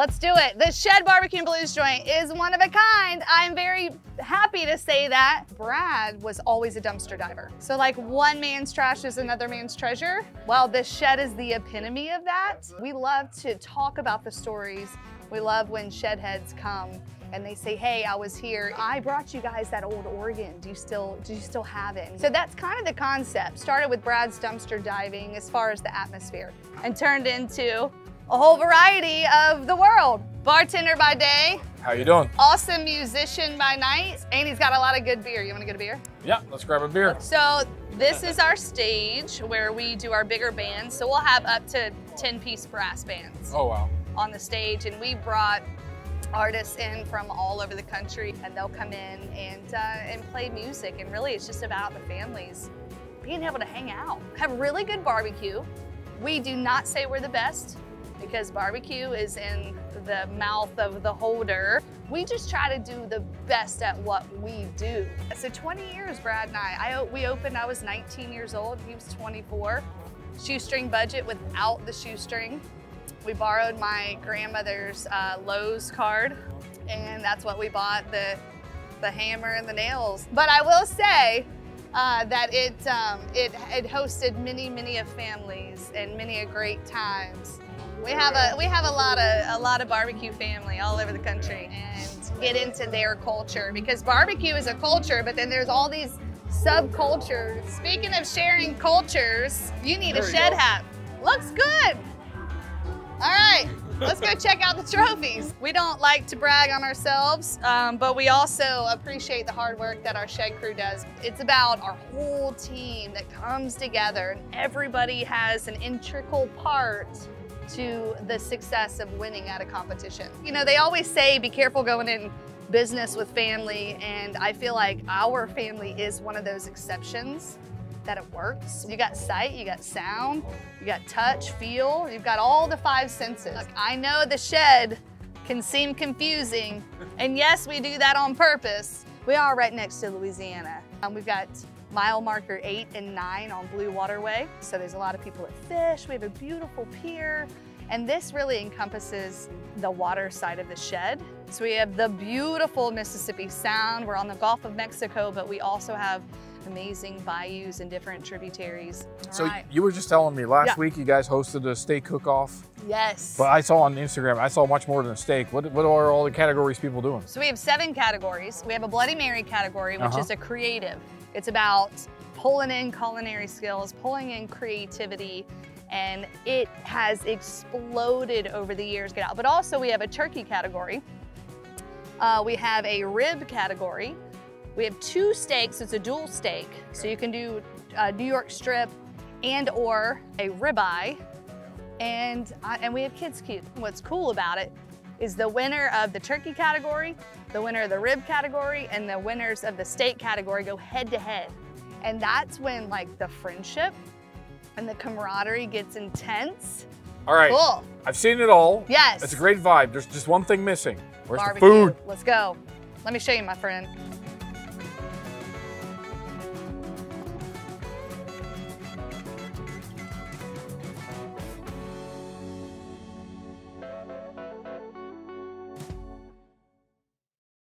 Let's do it. The Shed Barbecue and Blues joint is one of a kind. I'm very happy to say that. Brad was always a dumpster diver. So like one man's trash is another man's treasure. Well, this shed is the epitome of that. We love to talk about the stories. We love when shed heads come and they say, hey, I was here. I brought you guys that old organ. Do you still, do you still have it? So that's kind of the concept. Started with Brad's dumpster diving as far as the atmosphere and turned into a whole variety of the world. Bartender by day, How you doing? awesome musician by night, and he's got a lot of good beer. You wanna get a beer? Yeah, let's grab a beer. So this is our stage where we do our bigger bands. So we'll have up to 10 piece brass bands Oh wow. on the stage and we brought artists in from all over the country and they'll come in and, uh, and play music and really it's just about the families being able to hang out, have really good barbecue. We do not say we're the best because barbecue is in the mouth of the holder. We just try to do the best at what we do. So 20 years, Brad and I. I we opened, I was 19 years old, he was 24. Shoestring budget without the shoestring. We borrowed my grandmother's uh, Lowe's card, and that's what we bought the the hammer and the nails. But I will say uh, that it, um, it it hosted many many of families and many a great times. We have a we have a lot of a lot of barbecue family all over the country and get into their culture because barbecue is a culture, but then there's all these subcultures. Speaking of sharing cultures, you need There a shed go. hat. Looks good. All right, let's go check out the trophies. We don't like to brag on ourselves, um, but we also appreciate the hard work that our shed crew does. It's about our whole team that comes together and everybody has an integral part to the success of winning at a competition. You know, they always say be careful going in business with family, and I feel like our family is one of those exceptions that it works. You got sight, you got sound, you got touch, feel, you've got all the five senses. Look, I know the shed can seem confusing, and yes, we do that on purpose. We are right next to Louisiana. Um, we've got mile marker eight and nine on Blue Waterway, so there's a lot of people that fish. We have a beautiful pier, and this really encompasses the water side of the shed. So we have the beautiful Mississippi Sound. We're on the Gulf of Mexico, but we also have amazing bayous and different tributaries. All So right. you were just telling me last Yeah. week you guys hosted a steak cook-off, yes. but I saw on Instagram I saw much more than a steak. What what are all the categories people doing? So we have seven categories. We have a Bloody Mary category, which Uh-huh. is a creative. It's about pulling in culinary skills, pulling in creativity, and it has exploded over the years. Get out. But also we have a turkey category. Uh, we have a rib category. We have two steaks. It's a dual steak, so you can do a New York strip and or a ribeye. And, and we have kids cute. What's cool about it is the winner of the turkey category, the winner of the rib category, and the winners of the steak category go head to head. And that's when like the friendship and the camaraderie gets intense. All right, Cool. I've seen it all. Yes. It's a great vibe. There's just one thing missing. Where's Barbecue. the food? Let's go. Let me show you, my friend. Thank you.